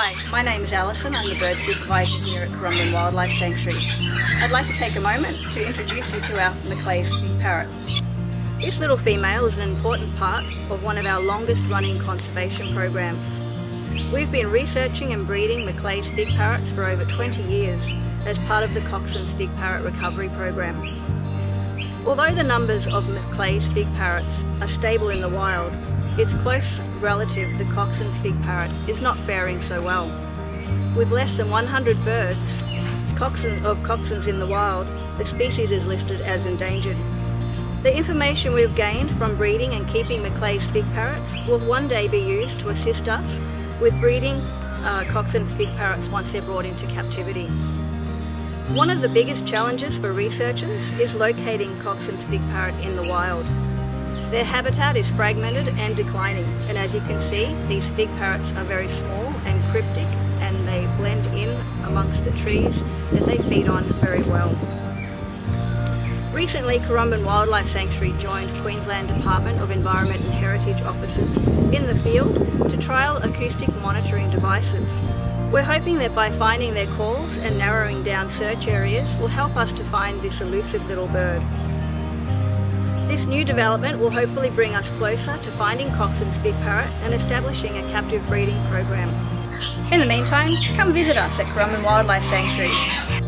Hi, my name is Alison. I'm the bird supervisor here at Currumbin Wildlife Sanctuary. I'd like to take a moment to introduce you to our Macleay's Fig Parrot. This little female is an important part of one of our longest running conservation programs. We've been researching and breeding Macleay's Fig Parrots for over 20 years as part of the Coxen's Fig Parrot Recovery Program. Although the numbers of Macleay's Fig Parrots are stable in the wild, its close relative, the Coxen's Fig Parrot, is not faring so well. With less than 100 birds Coxens of Coxens in the wild, the species is listed as endangered. The information we've gained from breeding and keeping Macleay's Fig Parrots will one day be used to assist us with breeding uh, Coxen's Fig Parrots once they're brought into captivity. One of the biggest challenges for researchers is locating Coxen's Fig Parrot in the wild. Their habitat is fragmented and declining, and as you can see, these fig parrots are very small and cryptic, and they blend in amongst the trees that they feed on very well. Recently, Currumbin Wildlife Sanctuary joined Queensland Department of Environment and Heritage officers in the field to trial acoustic monitoring devices. We're hoping that by finding their calls and narrowing down search areas will help us to find this elusive little bird. This new development will hopefully bring us closer to finding Coxen's fig parrot and establishing a captive breeding program. In the meantime, come visit us at Currumbin Wildlife Sanctuary.